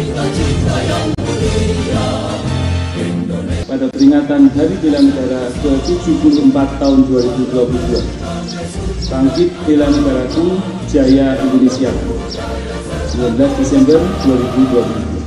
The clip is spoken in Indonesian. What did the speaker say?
cita-cita yang mulia Indonesia. Pada peringatan Hari Bela Negara ke-74 tahun 2022 Bangkit Bela Negaraku Jaya Indonesia 19 Desember 2022.